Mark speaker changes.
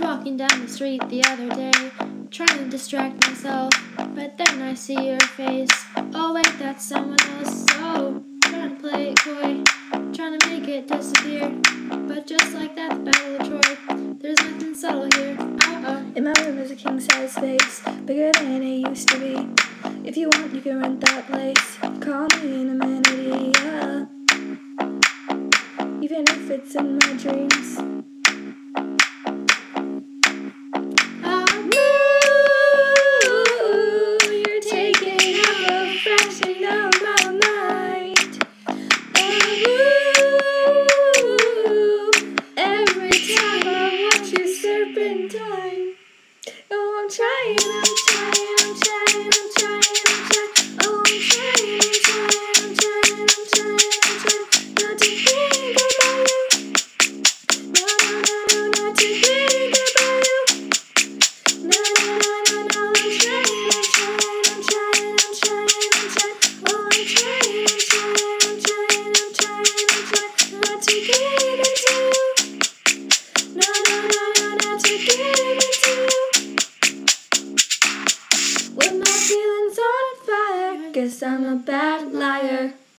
Speaker 1: walking down the street the other day, trying to distract myself, but then I see your face. Oh wait, that's someone else. So trying to play it coy, trying to make it disappear. But just like that, the Battle of Troy, there's nothing subtle here. Uh-uh.
Speaker 2: In my room is a king size space, bigger than it used to be. If you want, you can rent that place. Call me an amenity, yeah. Even if it's in my dreams. Serpentine. Oh, I'm trying, I'm trying, guess I'm a bad liar.